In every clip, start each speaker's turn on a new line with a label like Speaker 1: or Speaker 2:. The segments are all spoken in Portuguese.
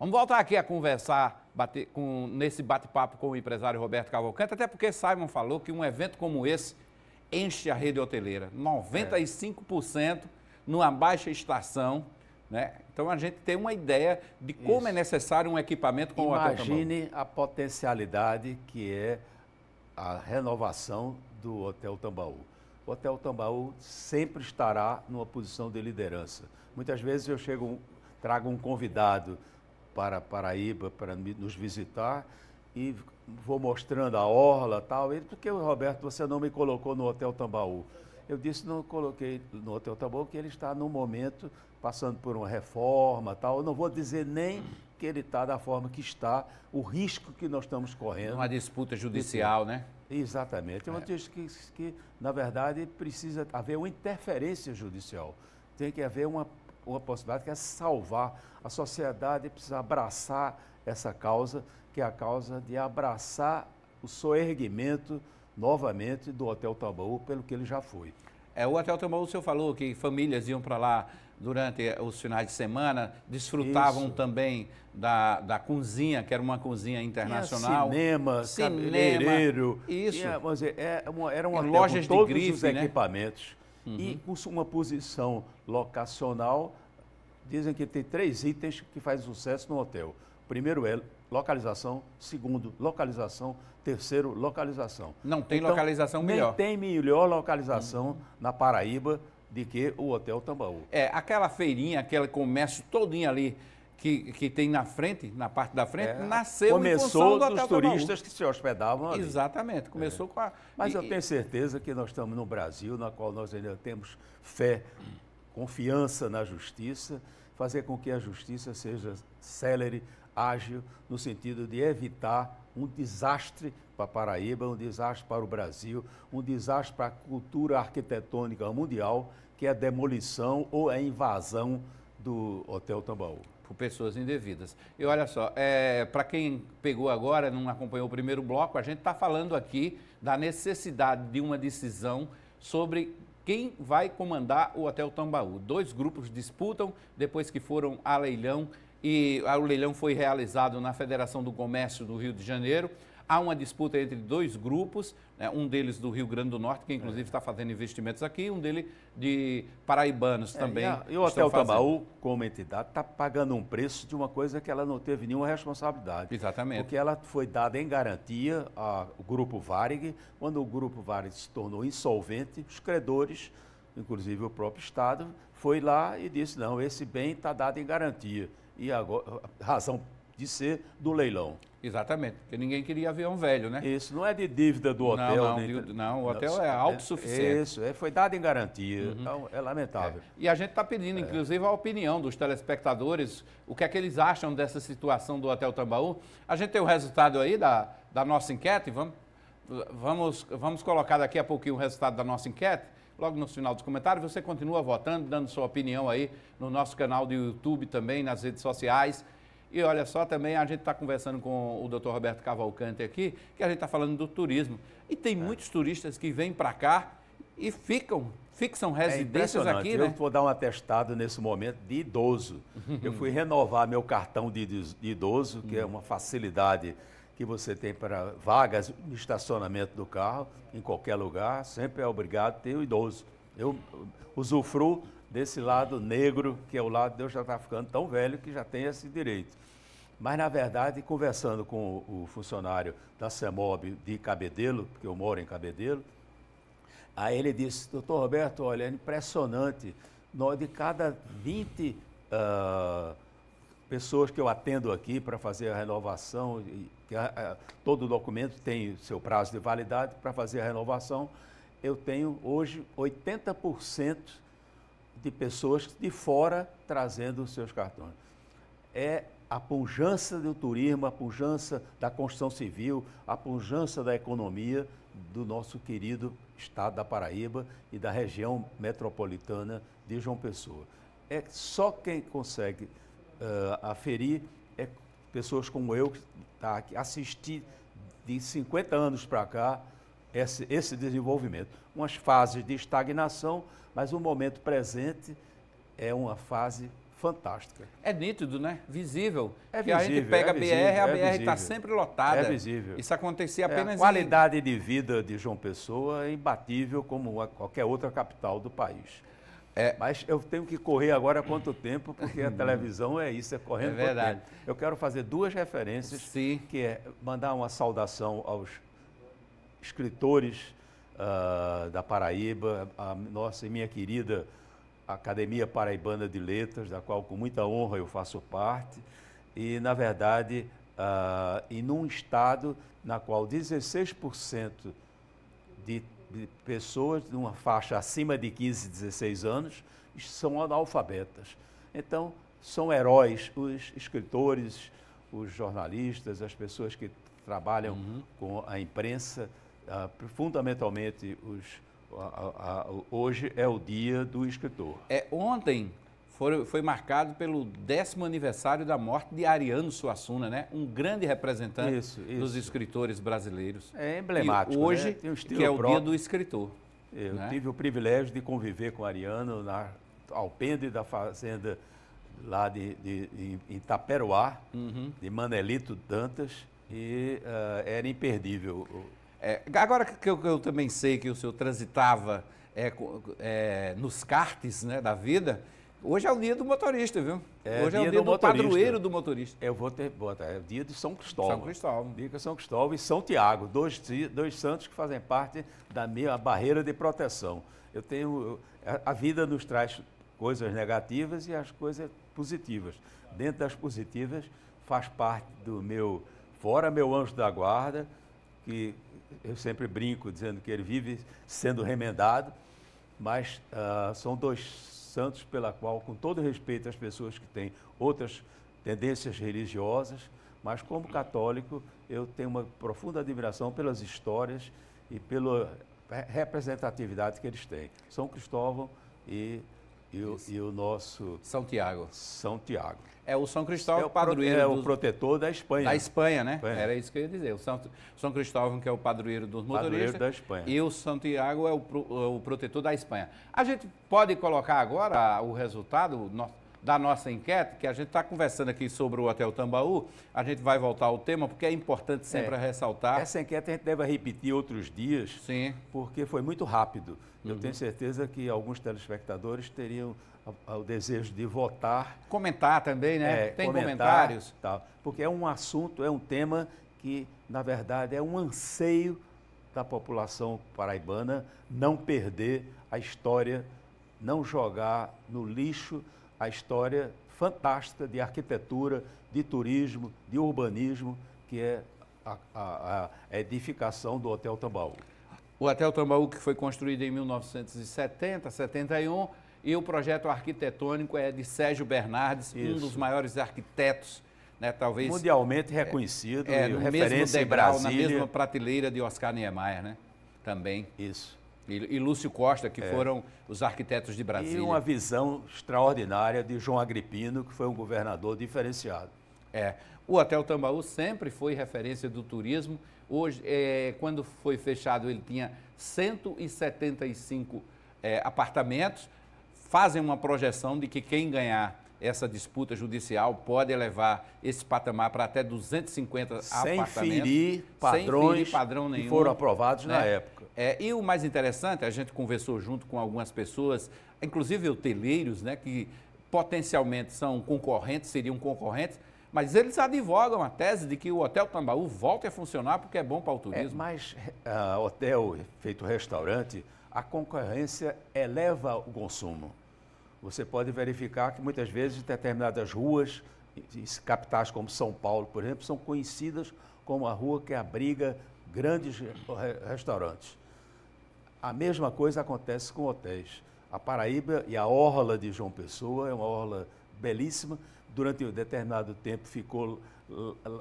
Speaker 1: Vamos voltar aqui a conversar bater, com, nesse bate-papo com o empresário Roberto Cavalcante, até porque Simon falou que um evento como esse enche a rede hoteleira. 95% numa baixa estação. Né? Então a gente tem uma ideia de como Isso. é necessário um equipamento como
Speaker 2: Imagine o Hotel Imagine a potencialidade que é a renovação do Hotel Tambaú. O Hotel Tambaú sempre estará numa posição de liderança. Muitas vezes eu chego, trago um convidado para Paraíba para nos visitar e vou mostrando a orla tal. Ele, por que, Roberto, você não me colocou no Hotel Tambaú? Eu disse, não coloquei no Hotel Tambaú, porque ele está no momento passando por uma reforma tal. Eu não vou dizer nem que ele está da forma que está, o risco que nós estamos correndo.
Speaker 1: Uma disputa judicial, né?
Speaker 2: Exatamente. É uma disputa que, que, na verdade, precisa haver uma interferência judicial. Tem que haver uma, uma possibilidade que é salvar. A sociedade precisa abraçar essa causa, que é a causa de abraçar o soerguimento novamente do Hotel Tambaú pelo que ele já foi.
Speaker 1: É, o Hotel Tambaú, o senhor falou que famílias iam para lá durante os finais de semana, desfrutavam Isso. também da, da cozinha, que era uma cozinha internacional.
Speaker 2: Tinha cinema, cinema, cabeleireiro.
Speaker 1: Isso. Tinha,
Speaker 2: dizer, é uma, era uma
Speaker 1: lojas
Speaker 2: com todos
Speaker 1: de grife,
Speaker 2: os né? Uhum. E uma posição locacional, dizem que tem três itens que fazem sucesso no hotel. Primeiro é localização, segundo, localização, terceiro, localização.
Speaker 1: Não tem então, localização melhor.
Speaker 2: Nem tem melhor localização uhum. na Paraíba de que o Hotel Tambaú.
Speaker 1: É, aquela feirinha, aquele comércio todinho ali que, que tem na frente, na parte da frente, é, nasceu
Speaker 2: Começou
Speaker 1: do
Speaker 2: dos turistas que se hospedavam ali.
Speaker 1: Exatamente, começou é. com a...
Speaker 2: Mas e, eu tenho certeza que nós estamos no Brasil, na qual nós ainda temos fé, confiança na justiça, fazer com que a justiça seja célere, ágil, no sentido de evitar um desastre para Paraíba, um desastre para o Brasil, um desastre para a cultura arquitetônica mundial, que é a demolição ou a invasão do Hotel Tambaú.
Speaker 1: Por pessoas indevidas. E olha só, é, para quem pegou agora, não acompanhou o primeiro bloco, a gente está falando aqui da necessidade de uma decisão sobre quem vai comandar o Hotel Tambaú. Dois grupos disputam depois que foram a leilão e o leilão foi realizado na Federação do Comércio do Rio de Janeiro. Há uma disputa entre dois grupos, né, um deles do Rio Grande do Norte, que inclusive é. está fazendo investimentos aqui, um dele de paraibanos é, também.
Speaker 2: E, a, e o Hotel Tambaú, como entidade, está pagando um preço de uma coisa que ela não teve nenhuma responsabilidade.
Speaker 1: Exatamente.
Speaker 2: Porque ela foi dada em garantia ao Grupo Varig, quando o Grupo Varig se tornou insolvente, os credores, inclusive o próprio Estado, foi lá e disse, não, esse bem está dado em garantia e agora, razão de ser do leilão.
Speaker 1: Exatamente, porque ninguém queria avião velho, né?
Speaker 2: Isso, não é de dívida do hotel.
Speaker 1: Não, não, nem... não o hotel não, é autossuficiente.
Speaker 2: Isso, é, foi dado em garantia, uhum. então é lamentável. É.
Speaker 1: E a gente está pedindo, é. inclusive, a opinião dos telespectadores, o que é que eles acham dessa situação do Hotel Tambaú. A gente tem o resultado aí da, da nossa enquete, vamos, vamos, vamos colocar daqui a pouquinho o resultado da nossa enquete logo no final dos comentários. Você continua votando, dando sua opinião aí no nosso canal do YouTube também, nas redes sociais. E olha só, também a gente está conversando com o doutor Roberto Cavalcante aqui, que a gente está falando do turismo. E tem é. muitos turistas que vêm para cá e ficam, fixam é residências é aqui,
Speaker 2: né? Eu vou dar um atestado nesse momento de idoso. Eu fui renovar meu cartão de idoso, que é uma facilidade que você tem para vagas de estacionamento do carro, em qualquer lugar, sempre é obrigado a ter o idoso. Eu usufruo desse lado negro, que é o lado de eu já estar ficando tão velho que já tem esse direito. Mas, na verdade, conversando com o funcionário da CEMOB de Cabedelo, porque eu moro em Cabedelo, aí ele disse, doutor Roberto, olha, é impressionante, de cada 20 uh, pessoas que eu atendo aqui para fazer a renovação, que a, a, todo documento tem seu prazo de validade para fazer a renovação, eu tenho hoje 80% de pessoas de fora trazendo os seus cartões. É a pujança do turismo, a pujança da construção civil, a pujança da economia do nosso querido estado da Paraíba e da região metropolitana de João Pessoa. É só quem consegue uh, aferir é pessoas como eu, que tá aqui, assisti de 50 anos para cá esse, esse desenvolvimento. Umas fases de estagnação, mas o momento presente é uma fase fantástica.
Speaker 1: É nítido, né? Visível.
Speaker 2: É
Speaker 1: que a gente
Speaker 2: visível,
Speaker 1: pega
Speaker 2: é
Speaker 1: a BR,
Speaker 2: visível,
Speaker 1: a
Speaker 2: é
Speaker 1: BR está
Speaker 2: visível.
Speaker 1: sempre lotada.
Speaker 2: É visível.
Speaker 1: Isso acontecia
Speaker 2: É,
Speaker 1: apenas
Speaker 2: a
Speaker 1: em-
Speaker 2: qualidade de vida de João Pessoa é imbatível como a qualquer outra capital do país.
Speaker 1: É.
Speaker 2: Mas eu tenho que correr agora quanto tempo, porque a televisão é isso, é correndo
Speaker 1: É verdade.
Speaker 2: Eu quero fazer duas referências,
Speaker 1: Sim.
Speaker 2: que é mandar uma saudação aos escritores ah, da Paraíba, a nossa e minha querida Academia Paraibana de Letras, da qual com muita honra eu faço parte, e, na verdade, ah, e num estado na qual 16% de, de pessoas de uma faixa acima de 15, 16 anos são analfabetas. Então, são heróis os escritores, os jornalistas, as pessoas que trabalham com a imprensa, ah, fundamentalmente os, a- a- hoje é o dia do escritor.
Speaker 1: É, ontem foi, foi marcado pelo décimo aniversário da morte de Ariano Suassuna, né? Um grande representante
Speaker 2: Isso,
Speaker 1: dos
Speaker 2: isso.
Speaker 1: escritores brasileiros.
Speaker 2: É emblemático.
Speaker 1: E hoje,
Speaker 2: né? Um
Speaker 1: que é o
Speaker 2: próprio.
Speaker 1: dia do escritor.
Speaker 2: Eu
Speaker 1: né?
Speaker 2: tive o privilégio de conviver com Ariano na, ao pende da fazenda lá de, de, em Taperoá,
Speaker 1: Uhum.
Speaker 2: de Manelito Dantas, e ah, era imperdível.
Speaker 1: É, agora que eu, eu também sei que o senhor transitava é, é, nos cartes né, da vida, hoje é o dia do motorista, viu?
Speaker 2: É
Speaker 1: hoje é o dia
Speaker 2: do
Speaker 1: do, padroeiro do motorista.
Speaker 2: Eu vou ter, botar, é o dia de São Cristóvão.
Speaker 1: São Cristóvão.
Speaker 2: Dia de São Cristóvão e São Tiago, dois, dois santos que fazem parte da minha barreira de proteção. Eu tenho, a, a vida nos traz coisas negativas e as coisas positivas. Dentro das positivas faz parte do meu, fora meu anjo da guarda, que eu sempre brinco dizendo que ele vive sendo remendado, mas ah, são dois santos pela qual, com todo respeito às pessoas que têm outras tendências religiosas, mas como católico eu tenho uma profunda admiração pelas histórias e pela re- representatividade que eles têm. São Cristóvão e, e, o, e o nosso
Speaker 1: São Tiago.
Speaker 2: São Tiago.
Speaker 1: É o São Cristóvão,
Speaker 2: é o,
Speaker 1: padroeiro
Speaker 2: é o protetor da Espanha.
Speaker 1: da Espanha, né?
Speaker 2: Espanha.
Speaker 1: Era isso que eu ia dizer. O São, São Cristóvão, que é o padroeiro dos
Speaker 2: Padroeiro
Speaker 1: motoristas.
Speaker 2: da Espanha.
Speaker 1: E o Santiago é o, pro- o protetor da Espanha. A gente pode colocar agora o resultado da nossa enquete, que a gente está conversando aqui sobre o Hotel Tambaú. A gente vai voltar ao tema, porque é importante sempre
Speaker 2: É.
Speaker 1: ressaltar.
Speaker 2: Essa enquete a gente deve repetir outros dias,
Speaker 1: Sim.
Speaker 2: porque foi muito rápido. Eu
Speaker 1: Uhum.
Speaker 2: tenho certeza que alguns telespectadores teriam o desejo de votar.
Speaker 1: Comentar também, né?
Speaker 2: é,
Speaker 1: Tem
Speaker 2: comentar,
Speaker 1: comentários.
Speaker 2: Tal, porque é um assunto, é um tema que, na verdade, é um anseio da população paraibana não perder a história, não jogar no lixo a história fantástica de arquitetura, de turismo, de urbanismo, que é a, a- a edificação do Hotel Tambaú.
Speaker 1: O Hotel Tambaú, que foi construído em 1970, 71, e o projeto arquitetônico é de Sérgio Bernardes, um
Speaker 2: Isso.
Speaker 1: dos maiores arquitetos, né, talvez
Speaker 2: Mundialmente reconhecido,
Speaker 1: é,
Speaker 2: e
Speaker 1: no mesmo
Speaker 2: referência em
Speaker 1: degrau, na mesma prateleira de Oscar Niemeyer, né? Também.
Speaker 2: Isso.
Speaker 1: E, e Lúcio Costa, que foram os arquitetos de Brasília.
Speaker 2: É. E uma visão extraordinária de João Agripino, que foi um governador diferenciado.
Speaker 1: É. O Hotel Tambaú sempre foi referência do turismo. Hoje, é, quando foi fechado, ele tinha 175 é, apartamentos. Fazem uma projeção de que quem ganhar essa disputa judicial pode elevar esse patamar para até 250
Speaker 2: Sem
Speaker 1: apartamentos.
Speaker 2: ferir padrões
Speaker 1: sem ferir padrão nenhum.
Speaker 2: que foram aprovados na
Speaker 1: né?
Speaker 2: época.
Speaker 1: É, e o mais interessante, a gente conversou junto com algumas pessoas, inclusive hoteleiros, né, que potencialmente são concorrentes, seriam concorrentes, mas eles advogam a tese de que o Hotel Tambaú volte a funcionar porque é bom para o
Speaker 2: É,
Speaker 1: turismo.
Speaker 2: mas ah, hotel feito restaurante, a concorrência eleva o consumo. Você pode verificar que muitas vezes determinadas ruas, capitais como São Paulo, por exemplo, são conhecidas como a rua que abriga grandes re- restaurantes. A mesma coisa acontece com hotéis. A Paraíba e a orla de João Pessoa é uma orla belíssima. Durante um determinado tempo ficou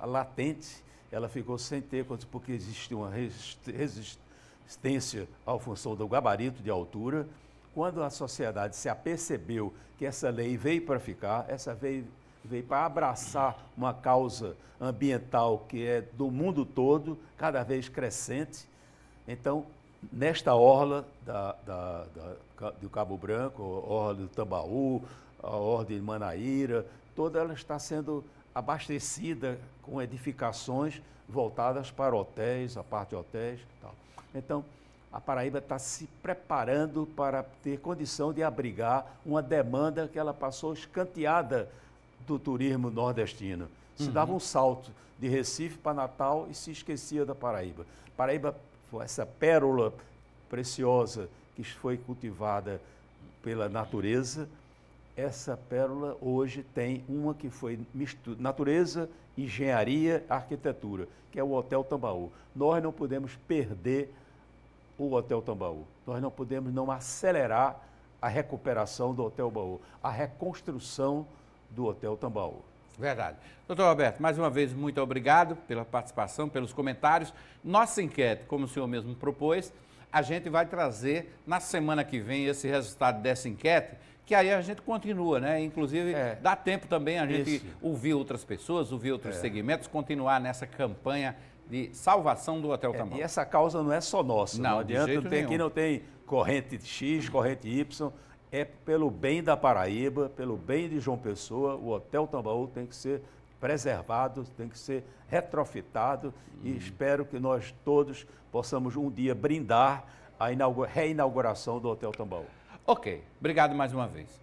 Speaker 2: latente, ela ficou sem ter, porque existe uma resist- resistência à função do gabarito de altura. Quando a sociedade se apercebeu que essa lei veio para ficar, essa veio, veio para abraçar uma causa ambiental que é do mundo todo, cada vez crescente. Então, nesta orla da, da- da- do Cabo Branco, orla do Tambaú, a Ordem Manaíra, toda ela está sendo abastecida com edificações voltadas para hotéis, a parte de hotéis tal. Então, a Paraíba está se preparando para ter condição de abrigar uma demanda que ela passou escanteada do turismo nordestino. Se uhum. dava um salto de Recife para Natal e se esquecia da Paraíba. Paraíba foi essa pérola preciosa que foi cultivada pela natureza. Essa pérola hoje tem uma que foi mistura, natureza, engenharia, arquitetura, que é o Hotel Tambaú. Nós não podemos perder o Hotel Tambaú. Nós não podemos não acelerar a recuperação do Hotel Baú, a reconstrução do Hotel Tambaú.
Speaker 1: Verdade. Doutor Roberto, mais uma vez, muito obrigado pela participação, pelos comentários. Nossa enquete, como o senhor mesmo propôs, a gente vai trazer na semana que vem esse resultado dessa enquete, que aí a gente continua, né? Inclusive, é. dá tempo também a gente Isso. ouvir outras pessoas, ouvir outros é. segmentos, continuar nessa campanha de salvação do Hotel Tambor.
Speaker 2: É, e essa causa não é só nossa. Não, não adianta, tem, aqui não tem corrente X, corrente Y. É pelo bem da Paraíba, pelo bem de João Pessoa, o Hotel Tambaú tem que ser preservado, tem que ser retrofitado hum. e espero que nós todos possamos um dia brindar a reinauguração do Hotel Tambaú.
Speaker 1: Ok, obrigado mais uma vez.